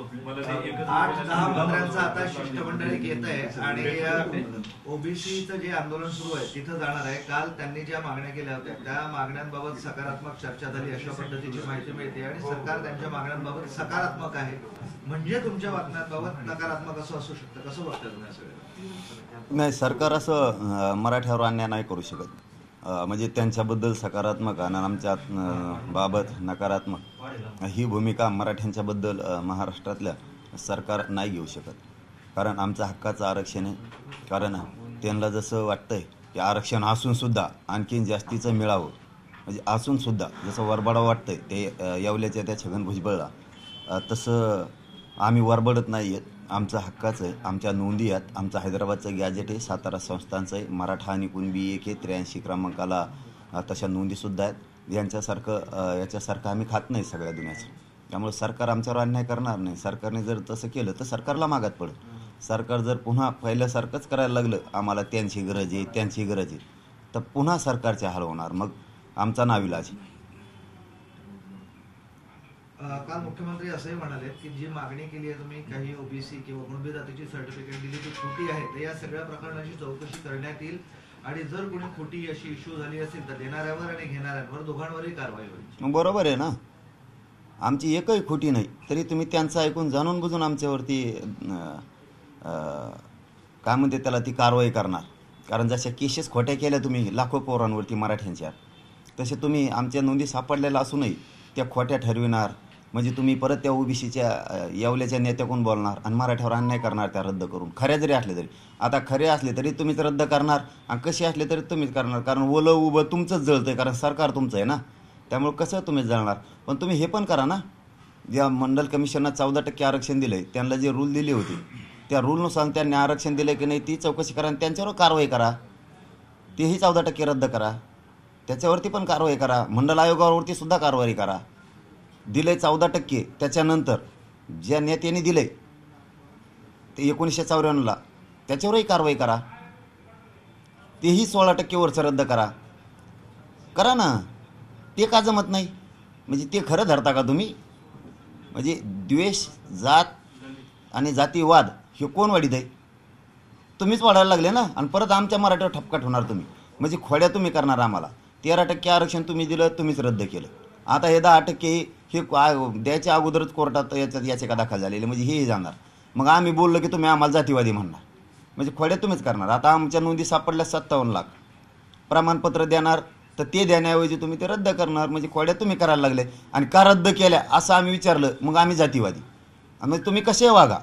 आठ दहा मंत्र्यांचं आता शिष्टमंडळ येत आहे आणि ओबीसीचं जे आंदोलन सुरू आहे तिथं जाणार आहे. काल त्यांनी ज्या मागण्या केल्या होत्या त्या मागण्यांबाबत सकारात्मक चर्चा झाली अशा पद्धतीची माहिती मिळते. आणि सरकार त्यांच्या मागण्यांबाबत सकारात्मक आहे. म्हणजे तुमच्या बातम्यांबाबत नकारात्मक असं असू शकतं. कसं बघता तुम्ही नाही सरकार असं मराठ्यावर अन्याय नाही करू शकत. म्हणजे त्यांच्याबद्दल सकारात्मक आणि आमच्या बाबत नकारात्मक. ही भूमिका मराठ्यांच्याबद्दल महाराष्ट्रातल्या सरकार नाही घेऊ शकत. कारण आमचं हक्काचं आरक्षण आहे. कारण त्यांना जसं वाटतंय की आरक्षण असूनसुद्धा आणखीन जास्तीचं मिळावं. म्हणजे असूनसुद्धा जसं वरबडा वाटतंय ते येवल्याच्या त्या छगन भुजबळला. तसं आम्ही वरबडत नाही आहेत. आमचं हक्काचं आहे. आमच्या नोंदी आहेत. आमचं हैदराबादचं गॅजेट आहे. सातारा संस्थांचं आहे. मराठा आणि कुणबी एक आहे. त्र्याऐंशी क्रमांकाला तशा नोंदीसुद्धा आहेत. यांच्यासारखं याच्यासारखं आम्ही खात नाही सगळ्या दुनियाचं. त्यामुळे सरकार आमच्यावर अन्याय करणार नाही. सरकारने जर तसं केलं तर सरकारला मागात पडेल. सरकार जर पुन्हा पहिल्यासारखंच करायला लागलं आम्हाला त्यांची गरज आहे त्यांची गरज आहे तर पुन्हा सरकारचे हाल होणार. मग आमचा नाविलाज काल मुख्यमंत्री असंही म्हणाले की जी मागणी केली आहे तुम्ही काही ओबीसी किंवा कुणबी जातीची सर्टिफिकेट दिली ती खोटी आहे तर या सगळ्या प्रकरणाची चौकशी करण्यात येईल. आणि जर कोणी खोटी अशी इश्यू झाली असेल तर देणाऱ्यावर आणि घेणाऱ्यांवर दोघांवरही कारवाई होईल बरोबर आहे ना? आमची एकही खोटी नाही तरी तुम्ही त्यांचं ऐकून जाणून बुजून आमच्यावरती काय म्हणते त्याला ती कारवाई करणार. कारण जशा केसेस खोट्या केल्या तुम्ही लाखो पोरांवरती मराठ्यांच्या तसे तुम्ही आमच्या नोंदी सापडलेल्या असूनही त्या खोट्या ठरविणार म्हणजे तुम्ही परत त्या ओबीसीच्या येवल्याच्या नेत्याकडून बोलणार आणि मराठ्यावर अन्याय करणार त्या रद्द करून. खऱ्या जरी असले तरी. आता खरे असले तरी तुम्हीच रद्द करणार आणि कसे असले तरी तुम्हीच करणार. कारण ओलं उभं तुमचंच जळतंय कारण सरकार तुमचं आहे ना. त्यामुळे कसं तुम्ही जळणार? पण तुम्ही हे पण करा ना. ज्या मंडल कमिशननं चौदा टक्के आरक्षण दिले त्यांना जे रूल दिले होते त्या रूलनुसार त्यांनी आरक्षण दिलं की नाही ती चौकशी करा आणि त्यांच्यावर कारवाई करा. तेही चौदा टक्के रद्द करा. त्याच्यावरती पण कारवाई करा. मंडल आयोगावरती सुद्धा कारवाई करा. दिलंय चौदा टक्के. त्याच्यानंतर ज्या नेत्याने दिलंय ते एकोणीसशे चौऱ्याण्णवला त्याच्यावरही कारवाई करा. तेही सोळा टक्केवरचं रद्द करा. करा ना. ते का जमत नाही? म्हणजे ते खरं धरता का तुम्ही? म्हणजे द्वेष जात आणि जातीवाद हे कोण वाढीत आहे? तुम्हीच वाढायला लागले ना? आणि परत आमच्या मराठीवर ठपकाट होणार तुम्ही. म्हणजे खोड्या तुम्ही करणार आम्हाला. तेरा टक्के आरक्षण तुम्ही दिलं तुम्हीच रद्द केलं. आता हे दहा टक्के हे द्यायच्या अगोदरच कोर्टात याच्यात याचिका दाखल झालेली म्हणजे हेही जाणार. मग आम्ही बोललो की तुम्ही आम्हाला जातीवादी म्हणणार. म्हणजे खोड्या तुम्हीच करणार. आता आमच्या नोंदी सापडल्या सत्तावन्न लाख. प्रमाणपत्र देणार तर ते देण्याऐवजी तुम्ही ते रद्द करणार. म्हणजे खोड्या तुम्ही करायला लागले. आणि का रद्द केल्या असं आम्ही विचारलं मग आम्ही जातीवादी. म्हणजे तुम्ही कसे वागा?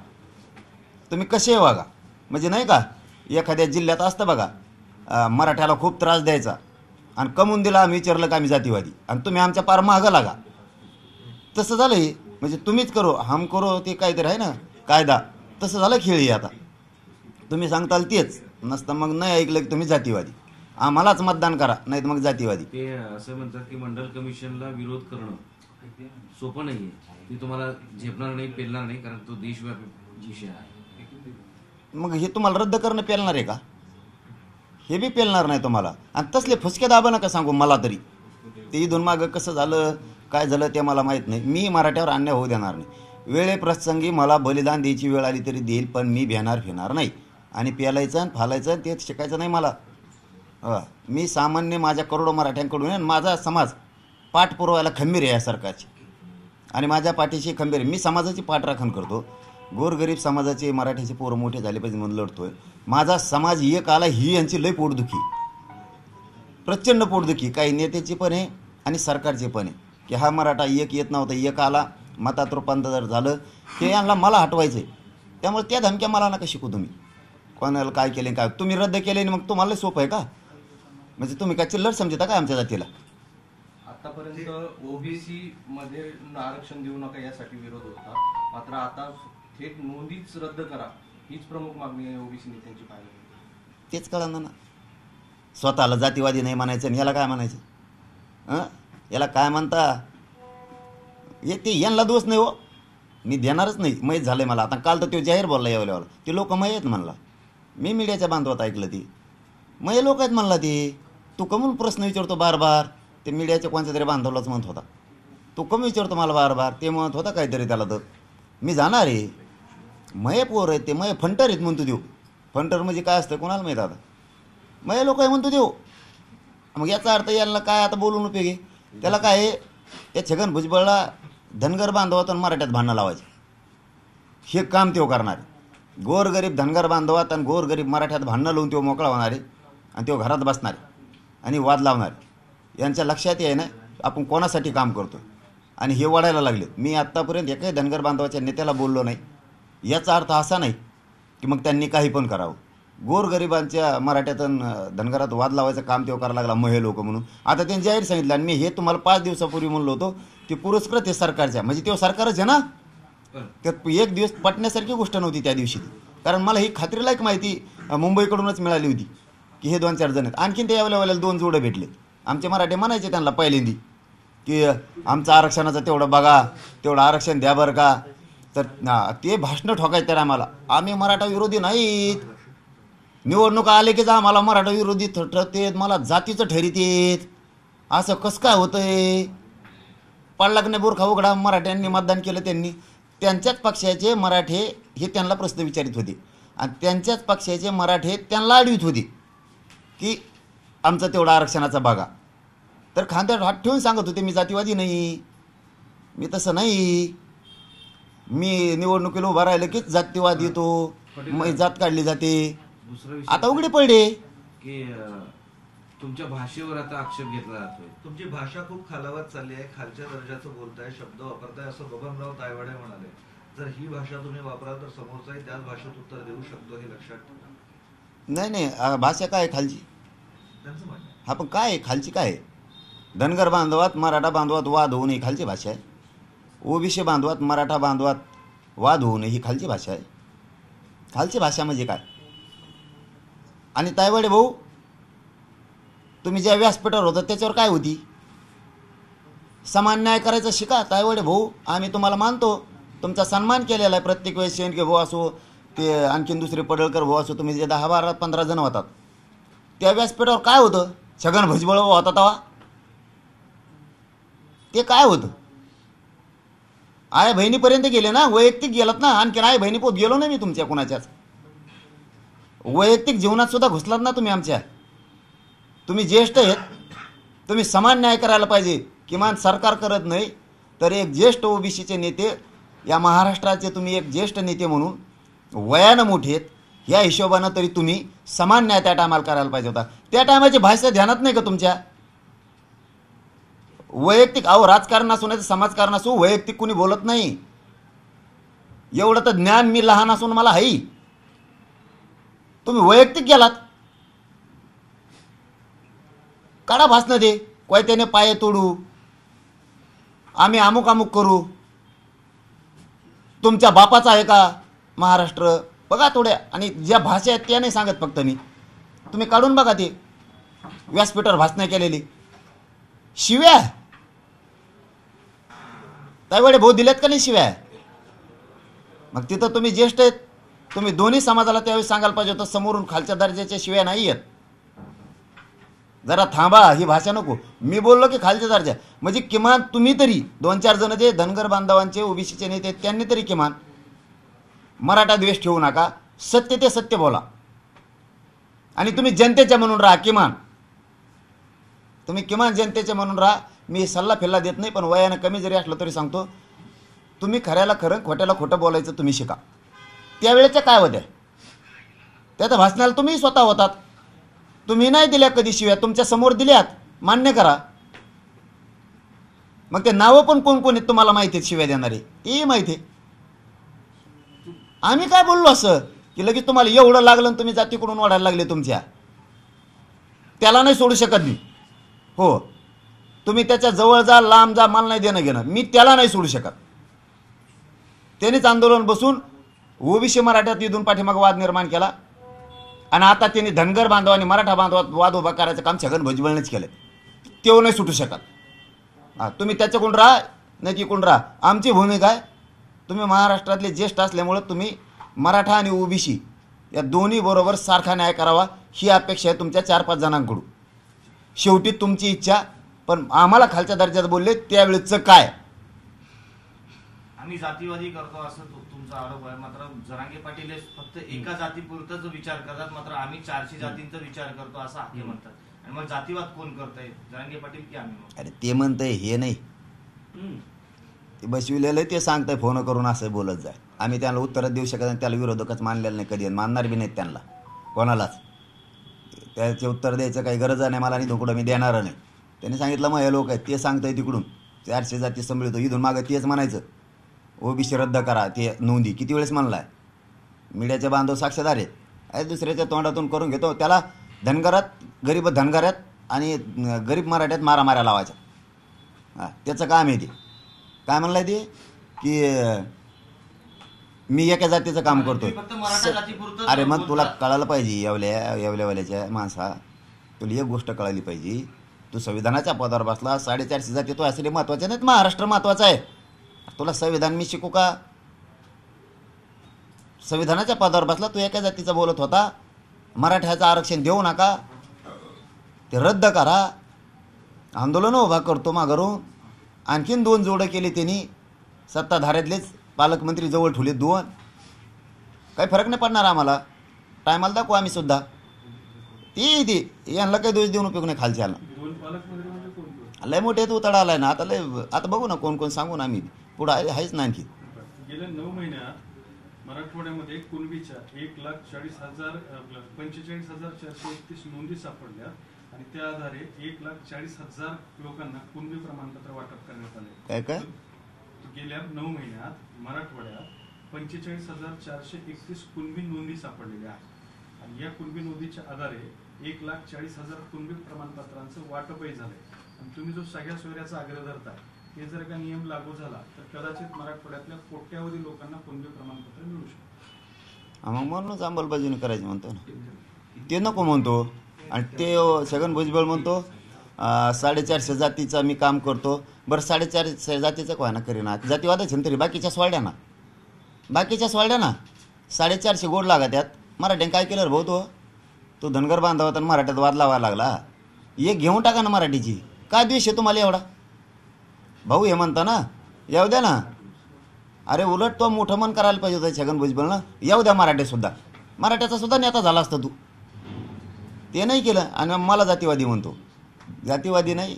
तुम्ही कसे वागा? म्हणजे नाही का एखाद्या जिल्ह्यात असतं बघा मराठ्याला खूप त्रास द्यायचा. आणि कमवून दिला आम्ही विचारलं का आम्ही जातीवादी. आणि तुम्ही आमच्या पार मागं लागा. तसं झालं हे म्हणजे तुम्हीच करो हम करो ते काहीतरी आहे ना कायदा. तसं झालं खेळ आता. तुम्ही सांगताल तेच. नसतं मग नाही ऐकलं की तुम्ही जातीवादी. आम्हालाच मतदान करा नाही तर मग जातीवादी. ते असं म्हणतात की मंडल कमिशनला विरोध करणं सोपं नाहीये. ते तुम्हाला झेपणार नाही पेलणार नाही कारण तो देशव्यापी विषय आहे. मग हे तुम्हाला रद्द करणं पेलणार आहे का? हे बी पेलणार नाही तुम्हाला. आणि तसले फुसके दाबा नका सांगू मला तरी? ते इथून मागं कसं झालं? काय झालं ते मला माहीत नाही. मी मराठ्यावर अन्याय होऊ देणार नाही. वेळेप्रसंगी मला बलिदान द्यायची वेळ आली तरी देईल पण मी भेणार फिरणार नाही. आणि पेलायचं आणि फालायचं आणि ते शिकायचं नाही मला. मी सामान्य माझ्या करोडो मराठ्यांकडून आहे आणि माझा समाज पाठ पुरवायला खंबीर आहे या सरकारची आणि माझ्या पाठीशी खंबीर आहे. मी समाजाची पाठराखण करतो. गोरगरीब समाजाचे मराठीचे पोरं मोठे झाले पाहिजे म्हणून लढतोय. माझा समाज एक आला ही यांची लय पोटदुखी. प्रचंड पोटदुखी. काही नेत्याची पण आहे आणि सरकारची पण आहे. की हा मराठा एक येत नव्हता एक आला मतात रूपांतर झालं ते यांना मला हटवायचं आहे त्यामुळे त्या धमक्या मला नका शिकू तुम्ही. कोणाला काय केले काय? तुम्ही रद्द केले आणि मग तुम्हाला सोपं आहे का? म्हणजे तुम्ही काय चिल्लर समजता का आमच्या जातीला? आतापर्यंत ओबीसी मध्ये आरक्षण देऊ नका यासाठी विरोध होता. मात्र आता थेट नोंदीच रद्द करा. हीच प्रमुख मागणी आहे ओबीसी नेत्यांची पाहिली तेच कळलं ना. स्वतःला जातीवादी नाही म्हणायचं आणि याला काय म्हणायचं? हं? याला काय म्हणता? हे ते यांना दोष नाही हो. मी देणारच नाही. माहीत झालंय मला. आता काल तर तो जाहीर बोलला यावल्यावर ते लोक मय आहेत म्हणला. मी मीडियाच्या बांधवात ऐकलं ती. मय लोक आहेत म्हणला ती. तू कमून प्रश्न विचारतो बार बार ते मीडियाच्या कोणत्या तरी बांधवलाच म्हणत होता. तू कमी विचारतो मला बार बार ते म्हणत होता काहीतरी त्याला तर. मी जाणार आहे. मये पोर आहेत ते. मये फंटर आहेत म्हणतो देऊ फंटर म्हणजे काय असतं कोणाला माहीत आता? मये लोक आहे म्हणतो देऊ मग याचा अर्थ यांना काय आता बोलून उपयोग आहे? त्याला काय आहे? या छगन भुजबळला धनगर बांधवात आणि मराठ्यात भांडणं लावायचे. हे काम तो करणार. आहे गोरगरीब धनगर बांधवात आणि गोरगरीब मराठ्यात भांडणं लावून तो मोकळा होणार आहे आणि तो घरात बसणार आहे आणि वाद लावणार. आहे यांच्या लक्षात आहे ना आपण कोणासाठी काम करतो आणि हे वाढायला लागले मी आत्तापर्यंत एकाही धनगर बांधवाच्या नेत्याला बोललो नाही. याचा अर्थ असा नाही की मग त्यांनी काही पण करावं. गोरगरिबांच्या मराठ्यात अन धनगरात वाद लावायचं काम तेव्हा करायला लागला महे लोक म्हणून. आता त्यांनी जाहीर सांगितलं आणि मी हे तुम्हाला पाच दिवसापूर्वी म्हणलो होतो ते पुरस्कृत आहे सरकारच्या म्हणजे तेव्हा सरकारच आहे ना. त्यात एक दिवस पटण्यासारखी गोष्ट नव्हती त्या दिवशी ती. कारण मला ही खात्रीलायक माहिती मुंबईकडूनच मिळाली होती की हे दोन चार जण आहेत. आणखीन त्या वेळेला दोन जोडं भेटले आमचे मराठे म्हणायचे त्यांना पहिल्यांदी की आमचं आरक्षणाचं तेवढं बघा तेवढं आरक्षण द्या बरं का. तर ते भाषणं ठोकायचे तर आम्हाला. आम्ही मराठा विरोधी नाहीत. निवडणुका आले कीच आम्हाला मराठा विरोधी ठरतेत मला जातीचं ठरीत असं कसं काय होतंय? पडला की नाही बुरखा उघडा मराठ्यांनी मतदान केलं त्यांनी. त्यांच्याच पक्षाचे मराठे हे त्यांना प्रश्न विचारित होते. आणि त्यांच्याच पक्षाचे मराठे त्यांना अडवित होते. की आमचं तेवढं आरक्षणाचा बघा तर खांद्यावर हात ठेवून सांगत होते मी जातीवादी नाही. मी तसं नाही. मी निवडणुकीला उभा राहिलं की जातीवाद येतो. मग जात काढली जाते. दुसरा विषय आता उघडे पडले. की अं, तुमच्या भाषेवर आता आक्षेप घेतला जातोय. तुमची भाषा खूप खालावत चालली आहे खालच्या दर्जाचं बोलताय शब्द वापरताय असं बबनराव तायवाडे म्हणाले. जर ही भाषा तुम्ही वापराल तर समोरचाही त्याच भाषेत उत्तर देऊ शकतो हे लक्षात ठेवा. नाही नाही अ, भाषा काय आहे खालची? त्यांचं म्हणणं आहे. हा पण काय आहे? खालची काय आहे? धनगर बांधवात मराठा बांधवात वाद होऊ नये खालची भाषा आहे. ओबीसी बांधवात मराठा बांधवात वाद होऊ नये ही खालची भाषा आहे. खालची भाषा म्हणजे काय? आणि तायवाडे भाऊ तुम्ही ज्या व्यासपीठावर होता त्याच्यावर काय होती? समान न्याय करायचं शिका तायवाडे भाऊ. आम्ही तुम्हाला मानतो. तुमचा सन्मान केलेला आहे प्रत्येक वेळेस. शेणके भाऊ असो ते आणखीन दुसरे पडळकर भाऊ असो तुम्ही जे दहा बारा पंधरा जण होतात. त्या व्यासपीठावर काय होतं? छगन भुजबळ होता तवा. ते काय होतं? आय बहिणीपर्यंत गेले ना? वैयक्तिक गेलात ना? आणखीन आई बहिणी पोत गेलो नाही मी तुमच्या कुणाच्याच? वैयक्तिक जीवनात सुद्धा घुसलात ना तुम्ही आमच्या? तुम्ही ज्येष्ठ आहेत. तुम्ही समान न्याय करायला पाहिजे. किमान सरकार करत नाही तर एक ज्येष्ठ ओबीसीचे नेते या महाराष्ट्राचे तुम्ही एक ज्येष्ठ नेते म्हणून वयानं मोठे आहेत. या हिशोबानं तरी तुम्ही समान न्याय त्या टायमाला करायला पाहिजे होता. त्या टायमाची भाषा ध्यानात नाही का तुमच्या? वैयक्तिक अहो राजकारण असू नाही तर समाजकारण असू वैयक्तिक कुणी बोलत नाही. एवढं तर ज्ञान मी लहान असून मला आहे तुम्ही वैयक्तिक गेलात. काढा भासणं दे कोयत्याने पाय तोडू. आम्ही अमुक अमुक करू. तुमच्या बापाचा आहे का महाराष्ट्र? बघा थोड्या आणि ज्या भाषा आहेत त्या नाही सांगत फक्त मी. तुम्ही काढून बघा ते. व्यासपीठावर भाषणं केलेली. शिव्या. त्यावेळे भाऊ दिल्यात का नाही शिव्या? मग तिथं तुम्ही ज्येष्ठ आहेत. तुम्ही दोन्ही समाजाला त्यावेळी सांगायला पाहिजे होतं समोरून खालच्या दर्जाच्या शिव्या नाही आहेत. जरा थांबा ही भाषा नको. मी बोललो की खालच्या दर्जा. म्हणजे किमान तुम्ही तरी दोन चार जण जे धनगर बांधवांचे ओबीसीचे नेते आहेत, त्यांनी तरी किमान मराठा द्वेष ठेवू नका. सत्य ते सत्य बोला. आणि तुम्ही जनतेच्या म्हणून राहा किमान. तुम्ही किमान जनतेच्या म्हणून राहा. मी सल्ला फिल्ला देत नाही पण वयानं कमी जरी असलं तरी सांगतो. तुम्ही खऱ्याला खरं खोट्याला खोटं बोलायचं तुम्ही शिका. त्यावेळेच्या काय होतं? त्या तर भाषणाला तुम्ही स्वतः होतात. तुम्ही नाही दिल्या कधी शिव्या तुमच्यासमोर दिल्यात. मान्य करा. मग ते नावं पण कोण कोण आहेत तुम्हाला माहिती आहेत शिव्या देणारे? तेही माहिती आहे. आम्ही काय बोललो असं? की लगेच तुम्हाला एवढं लागलं आणि तुम्ही जातीकडून वाढायला लागले तुमच्या. त्याला नाही सोडू शकत मी. हो. तुम्ही त्याच्याजवळ जा लांब जा मला नाही देणं घेणं मी त्याला नाही सोडू शकत. त्यांनीच आंदोलन बसून ओबीसी मराठ्यात इथून पाठीमाग वाद निर्माण केला. आणि आता त्यांनी धनगर बांधव आणि मराठा बांधवात वाद उभा करायचं काम छगन भुजबळनेच केलं तेव्हा नाही सुटू शकत. हां तुम्ही त्याच्याकडून राहा नाही तिकडून राहा. आमची भूमिका आहे. तुम्ही महाराष्ट्रातले ज्येष्ठ असल्यामुळं तुम्ही मराठा आणि ओबीसी या दोन्ही बरोबर सारखा न्याय करावा ही अपेक्षा आहे तुमच्या चार पाच जणांकडून. शेवटी तुमची इच्छा पण आम्हाला खालच्या दर्जात बोलले त्यावेळेचं काय? आम्ही जातीवादी करतो असं तुमचा आरोप आहे. मात्र जरांगे पाटील हे फक्त एका जातीपुरतच विचार करतात. मात्र आम्ही चारशे जातींचा विचार करतो असं हाके म्हणतात. आणि मग जातीवाद कोण करताय? जरांगे पाटील की आम्ही? अरे ते म्हणतंय हे नाही. ते बसविलेलं आहे ते सांगतंय फोन करून असं बोलत जाय. आम्ही त्याला उत्तरच देऊ शकत नाही त्याला विरोधकच मानलेलं नाही कधी. मानणार बी नाहीत त्यांना. कोणालाच. त्याचे उत्तर द्यायचं काही गरज नाही मला आणि धोकडं मी देणार नाही. त्यांनी सांगितलं मग हे लोक आहेत ते सांगतंय तिकडून. चारशे जाती संभळतो. इथून मागं तेच म्हणायचं. ओबीसी रद्द करा ते नोंदी. किती वेळेस म्हणलाय? मीडियाचे बांधव साक्षीदार आहेत. अरे दुसऱ्याच्या तोंडातून करून घेतो. त्याला धनगरात गरीब धनगरात आणि गरीब मराठ्यात मारामाऱ्या लावायच्या. हां त्याचं काम आहे ते. काय म्हणलंय ते? की मी एका जातीचं काम जातीपुरतंच अरे मग तुला. कळायला पाहिजे येवल्या येवल्यावाल्याच्या माणसा. तुला एक गोष्ट कळाली पाहिजे. तू संविधानाच्या पदावर बसला साडेचारशे जाती तो असले महत्त्वाचे नाहीत. महाराष्ट्र महत्त्वाचा आहे. तुला संविधान मी शिकू का? संविधानाच्या पदावर बसला तू एका जातीचा बोलत होता. मराठ्याचं आरक्षण देऊ नका. ते रद्द करा. आंदोलन उभा करतो माघारून. आणखीन दोन जोडं केली त्यांनी. सत्ताधाऱ्यातलेच पालकमंत्री जवळ ठेवले दोन. काही फरक नाही पडणार आम्हाला. टायमाला दाखवू आम्ही सुद्धा. ती ती. यांना काही दोष देऊन उपयोग नाही खालच्याला लय मोठे तू तडा आलाय ना. आता लय आता बघू ना कोण कोण सांगू ना आम्ही. पुढं आहे आहेच ना आणखी. गेल्या नऊ महिन्यात मराठवाड्यामध्ये कुणबीच्या एक लाख चाळीस हजार पंचेचाळीस हजार चारशे एकतीस नोंदी सापडल्या आणि त्या आधारे एक लाख चाळीस हजार लोकांना कुणबी प्रमाणपत्र वाटप करण्यात आले. काय काय? गेल्या नऊ महिन्यात मराठवाड्यात पंचेचाळीस हजार चारशे एकतीस कुणबी नोंदी सापडलेल्या आहेत. आणि या कुणबी नोंदीच्या आधारे एक लाख चाळीस हजार कुणबी प्रमाणपत्रांचं वाटपही झालंय. आणि तुम्ही जो सगळ्या सोयऱ्याचा आग्रह धरताय ते जर का नियम लागू झाला तर कदाचित मराठवाड्यातल्या कोट्यावधी लोकांना कुणबी प्रमाणपत्र मिळू शकतं? हा, मग म्हणूनच अंमलबजावणी करायची म्हणतो ना. ते नको म्हणतो. आणि ते छगन भुजबळ म्हणतो साडेचारशे जातीचा मी काम करतो. बरं साडेचारशे जातीचं काय ना करीना? जातीवादाच तरी बाकीच्या सोडल्या ना. बाकीच्या सोडल्या ना. साडेचारशे गोड लागा त्यात मराठ्याने काय केलं रे भाऊ तो? तो धनगर बांधव आणि मराठ्यात वाद लावायला लागला. एक घेऊन टाका ना मराठीची. काय द्वेष आहे तुम्हाला एवढा? भाऊ हे म्हणता ना येऊ द्या ना. अरे उलट तो मोठं मन करायला पाहिजे होतं छगन भुजबळनं. येऊ द्या मराठीसुद्धा मराठ्याचा सुद्धा नेता झाला असता तू. ते नाही केलं आणि मला जातीवादी म्हणतो. जातीवादी नाही.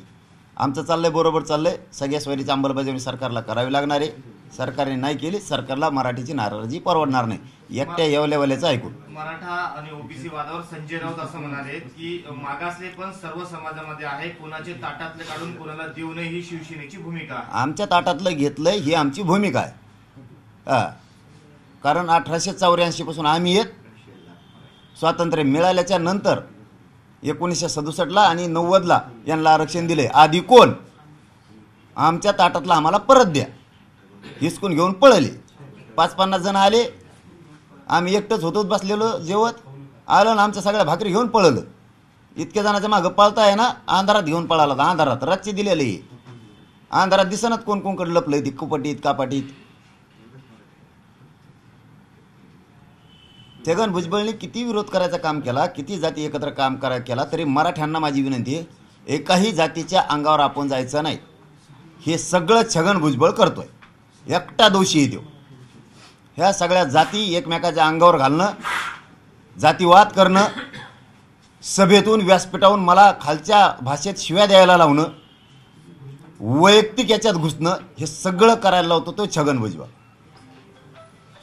आमचं चाललंय बरोबर चाललंय. सगळ्या स्वयंची अंमलबजावणी सरकारला करावी लागणार आहे. सरकारने नाही केली सरकारला मराठीची नाराजी परवडणार नाही. एकट्या येवल्यावाल्याचं ऐकून. मराठा आणि ओबीसी वादावर संजय राऊत असं म्हणाले की मागासले पण सर्व समाजामध्ये आहे कोणाचे ताटातले काढून कोणाला देऊ नये ही शिवसेनेची भूमिका आहे. आमच्या ताटातलं घेतलंय ही आमची भूमिका आहे. कारण अठराशे चौऱ्याऐंशीपासून आम्ही येत स्वातंत्र्य मिळाल्याच्या नंतर एकोणीसशे सदुसष्टला आणि नव्वदला यांना आरक्षण दिले आधी कोण? आमच्या ताटातलं आम्हाला परत द्या. हिसकून घेऊन पळले. पाच पन्नास जण आले. आम्ही एकटंच होतोच बसलेलो जेवत. आलं ना आमच्या सगळ्या भाकरी घेऊन पळलं. इतक्या जणाच्या मागं पळताय ना अंधारात घेऊन पळाला होता, अंधारात रातची दिलेलं. आहे अंधारात दिसनात कोण कोणकडे लपलं ती कुपटीत कापाटीत. छगन भुजबळने किती विरोध करायचा काम केला किती जाती एकत्र काम करा केला तरी मराठ्यांना माझी विनंती आहे एकाही जातीच्या अंगावर आपण जायचं नाही. हे सगळं छगन भुजबळ करतोय. एकटा दोषी तो. ह्या सगळ्या जाती एकमेकाच्या अंगावर घालणं जातीवाद करणं सभेतून व्यासपीठावरून मला खालच्या भाषेत शिव्या द्यायला लावणं वैयक्तिक याच्यात घुसणं हे सगळं करायला लावतो तो छगन भुजबळ.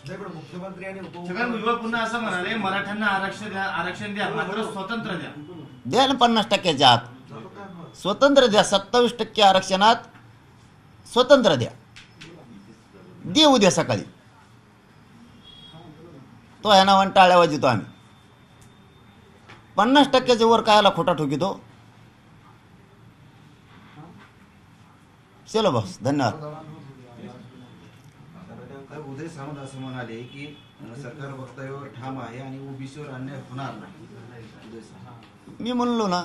मुख्यमंत्री आणि छगन उपमुख्यमंत्री भुजबळ पुन्हा असं म्हणाले मराठ्यांना आरक्षण द्या आरक्षण द्या मात्र स्वतंत्र द्या. द्या ना पन्नास टक्क्याच्या आत. स्वतंत्र द्या सत्तावीस टक्के आरक्षणात स्वतंत्र द्या. दे उद्या सकाळी. तो ह्या नावाने टाळ्या वाजतो आम्ही. पन्नास टक्क्याच्या वर कायला खोटा ठोकितो? चलो बस धन्यवाद. उदय सामंत असं म्हणाले की सरकार वक्तव्यावर ठाम आहे आणि ओबीसीवर अन्याय होणार नाही. मी म्हणलो ना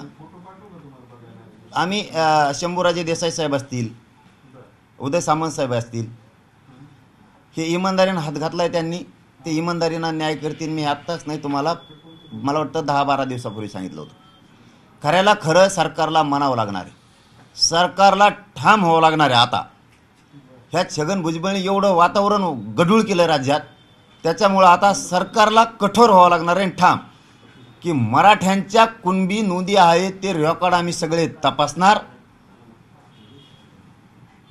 आम्ही शंभूराजे देसाई साहेब असतील उदय सामंत साहेब असतील हे इमानदारीनं हात घातलाय त्यांनी. ते इमानदारीनं न्याय करतील. मी आत्ताच नाही तुम्हाला मला वाटतं दहा बारा दिवसापूर्वी सांगितलं होतं. खऱ्याला खरं सरकारला म्हणावं लागणार आहे. सरकारला ठाम व्हावं लागणार आहे आता. ह्या छगन भुजबळने एवढं वातावरण गढूळ केलं राज्यात. त्याच्यामुळं आता सरकारला कठोर व्हावं लागणार आहे ठाम. की मराठ्यांच्या कुणबी नोंदी आहेत ते रेकॉर्ड आम्ही सगळे तपासणार.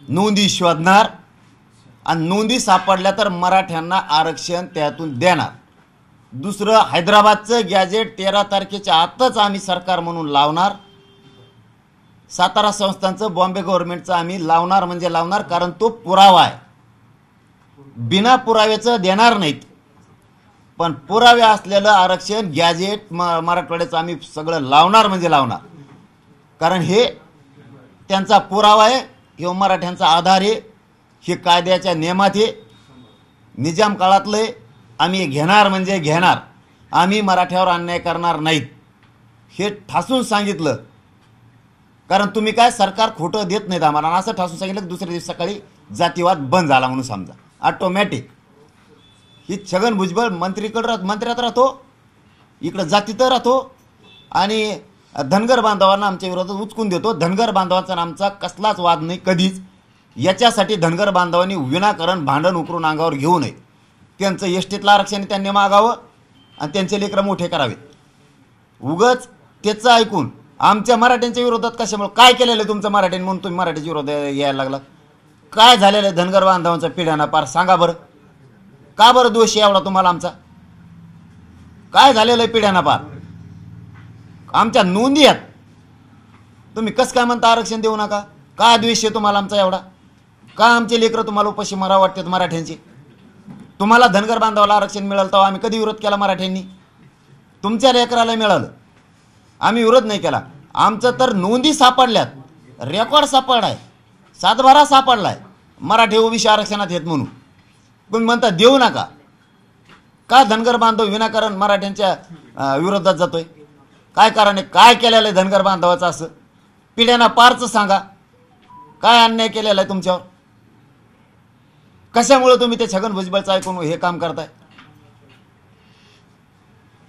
नोंदी शोधणार. आणि नोंदी सापडल्या तर मराठ्यांना आरक्षण त्यातून देणार. दुसरं हैदराबादचं गॅजेट तेरा तारखेच्या आतच आम्ही सरकार म्हणून लावणार. सातारा संस्थांचं बॉम्बे गव्हर्नमेंटचं आम्ही लावणार म्हणजे लावणार कारण तो पुरावा आहे. बिना पुराव्याचं देणार नाहीत. पण पुरावे असलेलं आरक्षण गॅजेट म मराठवाड्याचं आम्ही सगळं लावणार म्हणजे लावणार. कारण हे त्यांचा पुरावा आहे किंवा मराठ्यांचा आधार आहे. हे कायद्याच्या नियमात हे. निजाम काळातलं आम्ही घेणार म्हणजे घेणार. आम्ही मराठ्यावर अन्याय करणार नाहीत. हे ठासून सांगितलं. कारण तुम्ही काय सरकार खोटं देत नाहीत आम्हाला. असं ठासून सांगितलं की दुसऱ्या दिवशी सकाळी जातीवाद बंद झाला म्हणून समजा. ऑटोमॅटिक ही छगन भुजबळ मंत्रीकडे राहत मंत्र्यात राहतो. इकडं जातीत राहतो. आणि धनगर बांधवांना आमच्या विरोधात उचकून देतो. धनगर बांधवांचा आमचा कसलाच वाद नाही कधीच. याच्यासाठी धनगर बांधवांनी विनाकारण भांडण उकरून अंगावर घेऊ नये. त्यांचं एसटीतलं आरक्षण त्यांनी मागावं आणि त्यांचे लेकरं मोठे करावेत. उगच त्याचं ऐकून आमच्या मराठ्यांच्या विरोधात कशामुळे काय केलेलं आहे तुमचं मराठ्यांनी म्हणून तुम्ही मराठीच्या विरोधात यायला लागला? काय झालेलं आहे धनगर बांधवांचा पिढ्याना पार सांगा बरं. का बरं दोष आहे एवढा तुम्हाला आमचा? काय झालेलं आहे पिढ्याना पार? आमच्या नोंदी आहेत. तुम्ही कसं काय म्हणता आरक्षण देऊ नका? काय द्वेष आहे तुम्हाला आमचा एवढा? का आमचे लेकरं तुम्हाला उपाशी मरा वाटतात मराठ्यांचे? तुम्हाला धनगर बांधवाला आरक्षण मिळालं तेव्हा आम्ही कधी विरोध केला मराठ्यांनी? तुमच्या लेकराला मिळालं. आम्ही विरोध नाही केला. आमचं तर नोंदी सापडल्यात. रेकॉर्ड सापडलाय. सातबारा सापडलाय. मराठी ओबीसी आरक्षणात येत म्हणून. तुम्ही म्हणता देऊ नका. का धनगर बांधव विनाकारण मराठ्यांच्या विरोधात जातोय? काय कारण आहे? काय केलेलं आहे धनगर बांधवाचं असं? पिढ्यांना पारचं सांगा. काय अन्याय केलेला आहे तुमच्यावर? कशामुळे तुम्ही ते छगन भुजबळचं ऐकून हे काम करताय?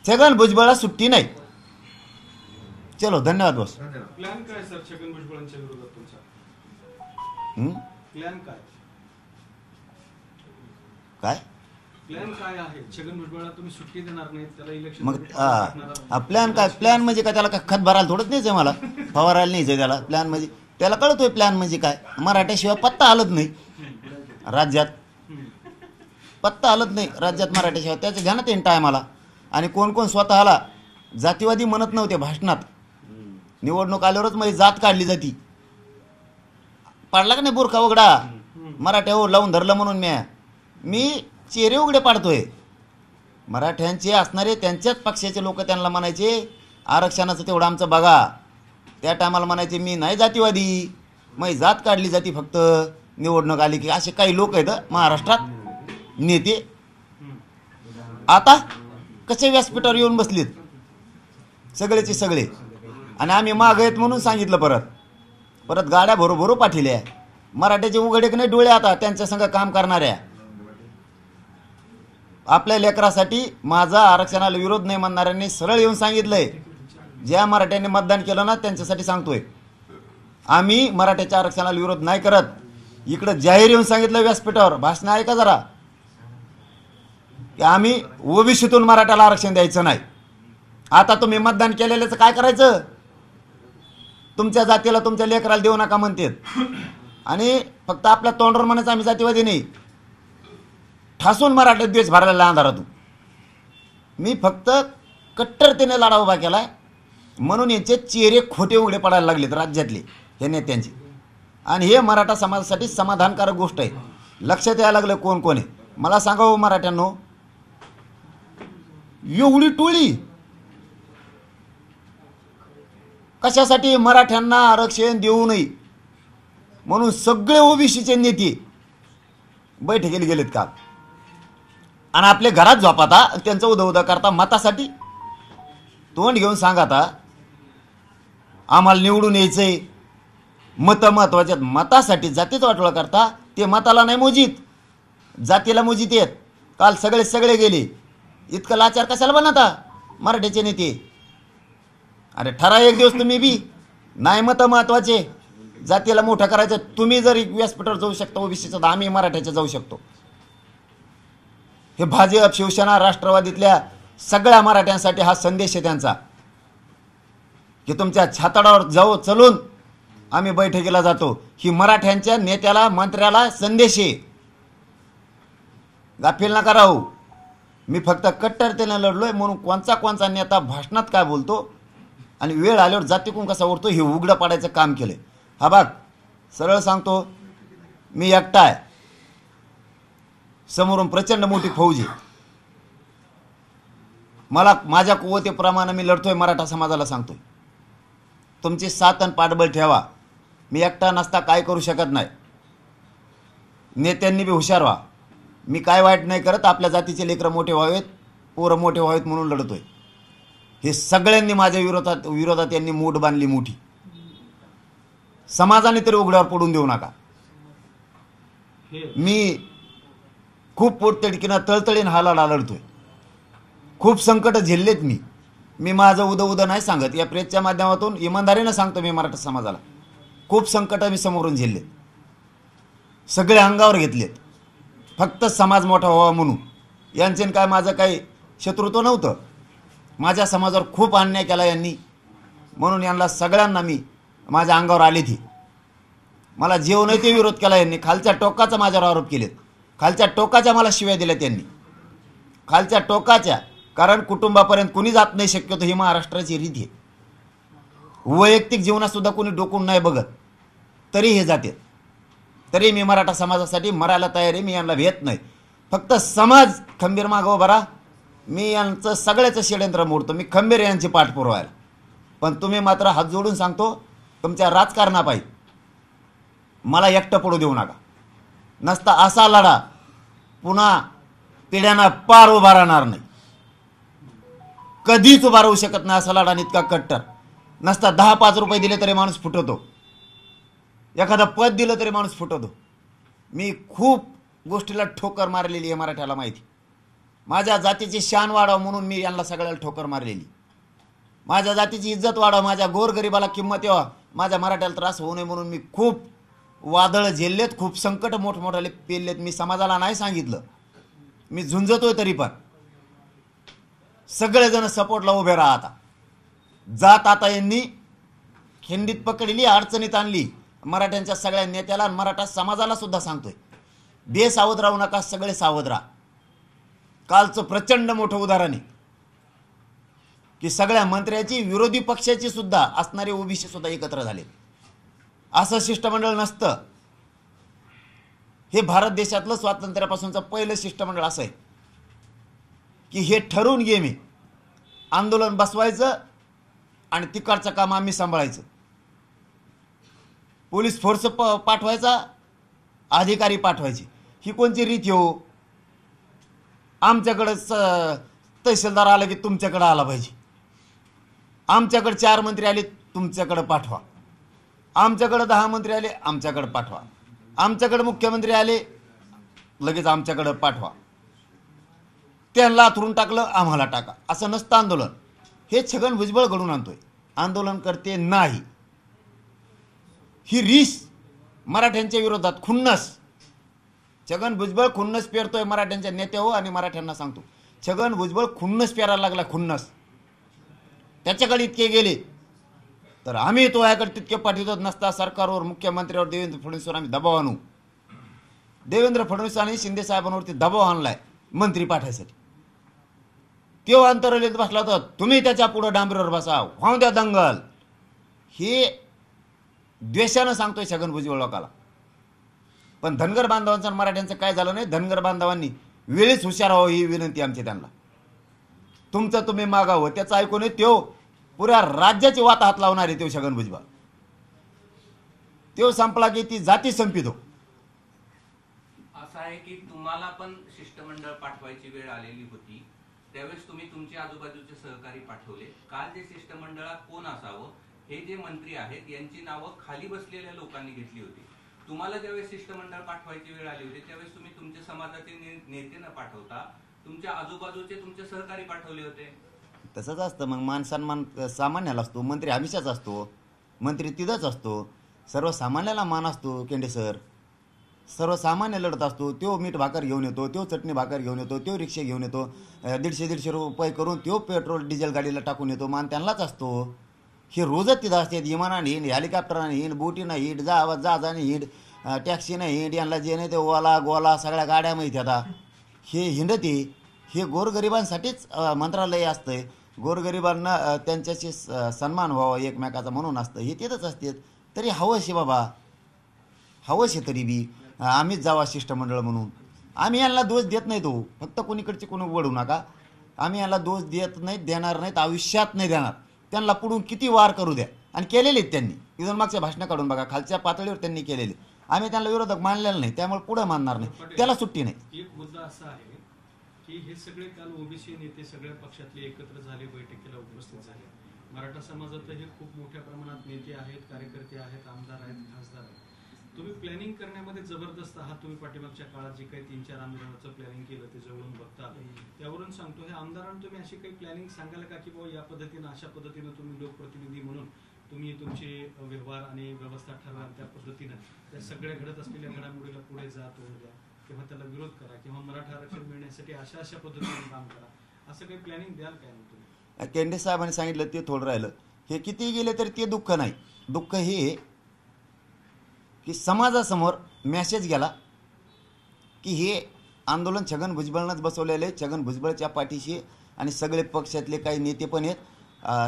छगन भुजबळला सुट्टी नाही. चलो धन्यवाद बॉस प्लॅन काय सर छगन भुजबळांच्या विरोधात तुमचा? प्लॅन काय? काय? प्लॅन काय आहे? छगन भुजबळला तुम्ही सुट्टी देणार नाही त्याला इलेक्शन मग हा प्लॅन काय? प्लॅन म्हणजे काय? त्याला काय खत भरायला थोडंच न्यायचं आहे मला? फवारायला आहे त्याला? प्लॅन म्हणजे त्याला कळतोय प्लॅन म्हणजे काय? मराठ्याशिवाय पत्ता हलत नाही. राज्यात. पत्ता हलत नाही राज्यात मराठ्याशिवाय त्याचं ना येईन टायमाला आणि कोण कोण स्वतःला जातीवादी म्हणत नव्हते भाषणात. निवडणूक आल्यावरच माझी जात काढली जाती. पाडला का नाही बुरखा उघडा? मराठ्यावर हो, लावून धरलं म्हणून म्या. मी चेहरे उघडे पाडतोय. मराठ्यांचे असणारे त्यांच्याच पक्षाचे लोक त्यांना म्हणायचे आरक्षणाचं तेवढं आमचं बघा. त्या टायमाला म्हणायचे मी नाही जातीवादी. मग जात काढली जाती फक्त. निवडणूक आली की असे काही लोक आहेत महाराष्ट्रात नेते. आता कसे व्यासपीठावर येऊन बसलेत? सगळेचे सगळे. आणि आम्ही माग आहेत म्हणून सांगितलं परत. परत गाड्या भरू पाठिल्या. मराठ्याचे उघडे की नाही डोळे आता त्यांच्या संग काम करणाऱ्या. आपल्या लेकरासाठी माझा आरक्षणाला विरोध नाही म्हणणाऱ्यांनी सरळ येऊन सांगितलंय. ज्या मराठ्यांनी मतदान केलं ना त्यांच्यासाठी सांगतोय. आम्ही मराठ्याच्या आरक्षणाला विरोध नाही करत. इकडं जाहीर येऊन सांगितलं व्यासपीठावर भाषण ऐका जरा. की आम्ही ओबीसीतून मराठ्याला आरक्षण द्यायचं नाही. आता तुम्ही मतदान केलेल्याचं काय करायचं? तुमच्या जातीला तुमच्या लेकराला देऊ नका म्हणतात. आणि फक्त आपल्या तोंडवर म्हणायचं आम्ही जातीवादी नाही. ठासून मराठा द्वेष भरलेला अंधारातून. मी फक्त कट्टरतेने लढा उभा केला म्हणून यांचे चेहरे खोटे उघडे पडायला लागलेत राज्यातले हे नेत्यांचे. आणि हे मराठा समाजासाठी समाधानकारक गोष्ट आहे. लक्षात यायला लागलं कोण कोण आहे. मला सांगा हो मराठ्यांनो एवढी टोळी कशासाठी मराठ्यांना आरक्षण देऊ नये म्हणून सगळे ओबीसीचे नेते बैठकीला गेलेत काल. आणि आपल्या घरात झोपाता त्यांचं उदा उदा करता मतासाठी. तोंड घेऊन सांगा आता आम्हाला निवडून यायचंय. मतं महत्त्वाचे आहेत. मतासाठी जातीच वाटोळा करता ते मताला नाही मोजीत. जातीला मोजीत येत काल सगळे सगळे गेले. इतकं लाचार कशाला बनवता मराठीचे नेते. अरे ठरा एक दिवस तुम्ही बी. नाही मतं महत्त्वाचे. जातीला मोठं करायचं. तुम्ही जर व्यासपीठावर जाऊ शकता ओबीसीचं तर आम्ही मराठ्याच्या जाऊ शकतो. हे भाजप शिवसेना राष्ट्रवादीतल्या सगळ्या मराठ्यांसाठी हा संदेश आहे त्यांचा. की तुमच्या छाताडावर जाऊ चलून आम्ही बैठकीला जातो. ही मराठ्यांच्या नेत्याला मंत्र्याला संदेश आहे. गाफील नका राहू. मी फक्त कट्टरतेने लढलोय म्हणून कोणचा कोणचा नेता भाषणात काय बोलतो आणि वेळ आल्यावर जातीकून कसा उरतो हे उघडं पाडायचं काम केलंय. हा बाग सरळ सांगतो मी एकटा आहे. समोरून प्रचंड मोठी फौज आहे. मला माझ्या कुवतेप्रमाणे मी लढतोय मराठा समाजाला सांगतोय. तुमची साथ आणि पाठबळ ठेवा. मी एकटा नसता काय करू शकत नाही. नेत्यांनी बी हुशार व्हा. मी काय वाईट नाही करत आपल्या जातीचे लेकरं मोठे व्हावेत पोरं मोठे व्हावेत म्हणून लढतोय. हे सगळ्यांनी माझ्या विरोधात विरोधात यांनी मूठ बांधली मोठी. समाजाने तरी उघड्यावर पडून देऊ नका. मी खूप पोटतडकीनं तळतळीन हा लढा लढतोय. खूप संकट झेललेत मी. मी माझं उदं उदं नाही सांगत. या प्रेसच्या माध्यमातून इमानदारीनं सांगतो मी मराठा समाजाला. खूप संकट मी समोरून झेललेत. सगळे अंगावर घेतलेत. फक्त समाज मोठा व्हावा म्हणून. यांचे काय माझं काही शत्रुत्व नव्हतं. माझ्या समाजावर खूप अन्याय केला यांनी. म्हणून यांना सगळ्यांना मी माझ्या अंगावर आली ती. मला जेवणही ते विरोध केला यांनी. खालच्या टोकाचा माझ्यावर आरोप केलेत. खालच्या टोकाच्या मला शिव्या दिल्या त्यांनी. खालच्या टोकाच्या. कारण कुटुंबापर्यंत कुणी जात नाही शक्यतो ही महाराष्ट्राची रीती आहे. वैयक्तिक जीवनातसुद्धा कुणी कोणी डोकून नाही बघत. तरी हे जाते. तरी मी मराठा समाजासाठी मरायला तयार आहे मी यांना भेट नाही. फक्त समाज खंबीर मागव बरा मी यांचं सगळ्याचं षडयंत्र मोडतो. मी खंबीर यांची पाठ पुरवायला पण तुम्ही मात्र हात जोडून सांगतो तुमच्या राजकारणापायी मला एकटं पडू देऊ नका. नसता असा लढा पुन्हा पिढ्यांना पार उभा राहणार नाही. कधीच उभा राहू शकत नाही असा लढा आणि इतका कट्टर. नसता दहा पाच रुपये दिले तरी माणूस फुटवतो एखादं पद दिलं तरी माणूस फुटवतो. मी खूप गोष्टीला ठोकर मारलेली आहे मराठ्याला माहिती. माझ्या जातीची शान वाढावं म्हणून मी यांना सगळ्याला ठोकर मारलेली. माझ्या जातीची इज्जत वाढावं माझ्या गोरगरिबाला किंमत यावा माझ्या मराठ्याला त्रास होऊ नये म्हणून मी खूप वादळ झेललेत खूप संकट मोठमोठाले पेललेत. मी समाजाला नाही सांगितलं. मी झुंजतोय तरी पण. सगळेजण सपोर्टला उभे राहा आता. जात आता यांनी खिंडीत पकडली अडचणीत आणली. मराठ्यांच्या सगळ्या नेत्याला आणि मराठा समाजाला सुद्धा सांगतोय. बेसावध राहू नका सगळे सावध राहा. कालचं प्रचंड मोठं उदाहरण आहे. की सगळ्या मंत्र्याची विरोधी पक्षाची सुद्धा असणारे ओबीसी सुद्धा एकत्र झाले. असं शिष्टमंडळ नसतं. हे भारत देशातलं स्वातंत्र्यापासूनचं पहिलं शिष्टमंडळ असं आहे. की हे ठरवून घे मी. आंदोलन बसवायचं आणि तिकडचं काम आम्ही सांभाळायचं. पोलीस फोर्स प पाठवायचा अधिकारी पाठवायचे. ही कोणची रीत हो? आमच्याकडं स तहसीलदार आला की तुमच्याकडं आला पाहिजे. आमच्याकडे चार मंत्री आले तुमच्याकडं पाठवा. आमच्याकडं दहा मंत्री आले आमच्याकडं पाठवा. आमच्याकडं मुख्यमंत्री आले लगेच आमच्याकडं पाठवा. त्यांना आथरून टाकलं आम्हाला टाका. असं नसतं आंदोलन. हे छगन भुजबळ घडून आणतोय. आंदोलन करते नाही. ही रीस मराठ्यांच्या विरोधात खुन्नस. छगन भुजबळ खुन्नस पेरतोय मराठ्यांच्या नेत्या हो आणि मराठ्यांना सांगतो. छगन भुजबळ खुन्नस पेरायला लागला खुन्नस. त्याच्याकडे इतके गेले. तर आम्ही तो याकडे तितके पाठवत नसता सरकारवर मुख्यमंत्र्यावर देवेंद्र फडणवीसवर आम्ही दबाव आणू. देवेंद्र फडणवीसांनी शिंदे साहेबांवरती दबाव आणलाय मंत्री पाठायसाठी तो अंतरलेत बसला होता तुम्ही त्याच्या पुढं डांबरीवर बसा द्या दंगल. हे द्वेषानं सांगतोय छगन भुजबळ लोकाला. पण धनगर बांधवांचं आणि मराठ्यांचं काय झालं नाही? धनगर बांधवांनी वेळीच हुशार व्हावं ही विनंती आमची त्यांना. तुमचं तुम्ही मागावं त्याचं ऐकून त्यो पुऱ्या राज्याची वात हात लावणार आहे तो छगन भुजबळ. तो संपला की ती जाती संपितो हो. असं आहे की तुम्हाला पण शिष्टमंडळ पाठवायची वेळ आलेली होती. त्यावेळेस तुम्ही तुमचे आजूबाजूचे सहकारी पाठवले. काल जे शिष्टमंडळात कोण असावं? हे जे मंत्री आहेत यांची नावं खाली बसलेल्या लोकांनी घेतली होती. तुम्हाला ज्यावेळेस शिष्टमंडळ पाठवायची वेळ आली होती त्यावेळेस तुम्ही तुमच्या समाजाचे ने- नेते न पाठवता तुमच्या आजूबाजूचे तुमचे सहकारी पाठवले होते. तसंच असतं. मग मान सन्मान सामान्याला असतो मंत्री हमेशाच असतो मंत्री तिथंच असतो. सर्वसामान्याला मान असतो केंडे सर. सर्वसामान्य लढत असतो तो मीठ भाकर घेऊन येतो तो चटणी भाकर घेऊन येतो तो रिक्षा घेऊन येतो दीडशे दीडशे रुपये करून तो पेट्रोल डिझेल गाडीला टाकून येतो मान त्यांनाच असतो. हे रोजच तिथं असतात विमानानं हिंड हेलिकॉप्टराने हिंड बोटीनं हिंड जा जहाजाने हिंड अं, टॅक्सीनं हिंड यांना जे नाही ते ओला गोला सगळ्या गाड्या माहिती आता. हे हिंडते. हे गोरगरिबांसाठीच मंत्रालय असतं गोरगरिबांना त्यांच्याशी स- सन्मान व्हावा एकमेकाचा म्हणून असतं. हे तिथंच असते तरी हवंशी आहे बाबा. हवंशी आहे तरी बी. आम्हीच जावा शिष्टमंडळ म्हणून. आम्ही यांना दोष देत नाही तो. फक्त कोणीकडचे कोणी उघडू नका. आम्ही यांना दोष देत नाही देणार नाहीत आयुष्यात नाही देणार. त्यांना पुढून किती वार करू द्या. आणि केलेले त्यांनी. इथून मागच्या भाषणं काढून बघा खालच्या पातळीवर त्यांनी केलेले. आम्ही त्यांना विरोधक मानलेलं नाही त्यामुळे पुढे मानणार नाही. त्याला सुट्टी नाही. एक मुद्दा असा आहे की हे सगळे काल ओबीसी नेते सगळ्या पक्षातले एकत्र झाले बैठकीला उपस्थित झाले. मराठा समाजातही खूप मोठ्या प्रमाणात नेते आहेत कार्यकर्ते आहेत आमदार आहेत खासदार आहेत. तुम्ही प्लॅनिंग करण्यामध्ये जबरदस्त आहात. तुम्ही पाठीमागच्या काळात जे काही तीन चार आंदोलनाचं प्लॅनिंग केलं ते जवळून बघता. त्यावरून सांगतो हे आमदारांना तुम्ही अशी काही प्लॅनिंग सांगाल का? की बाबा या पद्धतीनं अशा पद्धतीनं तुम्ही लोकप्रतिनिधी म्हणून तुम्ही तुमचे व्यवहार आणि व्यवस्था ठरवा त्या पद्धतीनं त्या सगळ्या घडत असलेल्या घडामोडीला पुढे जा तोड द्या किंवा त्याला विरोध करा किंवा मराठा आरक्षण मिळण्यासाठी अशा अशा पद्धतीने काम करा. असं काही प्लॅनिंग द्याल काय तुम्ही? केंडे साहेबांनी सांगितलं ते थोडं राहिलं. हे किती गेले तरी ते दुःख नाही. दुःख हे की समाजासमोर मेसेज गेला की हे आंदोलन छगन भुजबळनंच बसवलेलं आहे. छगन भुजबळच्या पाठीशी आणि सगळे पक्षातले काही नेते पण आहेत.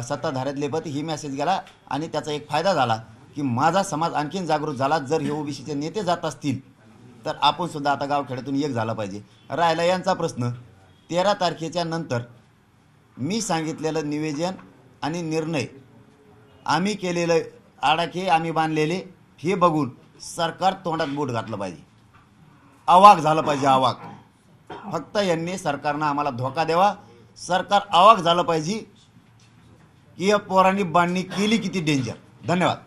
सत्ताधाऱ्यातले पण ही मेसेज गेला आणि त्याचा एक फायदा झाला की माझा समाज आणखीन जागृत झाला. जर हे ओबीसीचे नेते जात असतील तर आपण सुद्धा आता गावखेड्यातून एक झाला पाहिजे. राहिला यांचा प्रश्न. तेरा तारखेच्या नंतर मी सांगितलेलं निवेदन आणि निर्णय आम्ही केलेलं आडाखे आम्ही बांधलेले हे बघून सरकार तोंडात बूट घातलं पाहिजे. अवाक झालं पाहिजे अवाक. फक्त यांनी सरकारनं आम्हाला धोका द्यावा. सरकार अवाक झालं पाहिजे. की या पोरांनी बांधणी केली किती डेंजर धन्यवाद.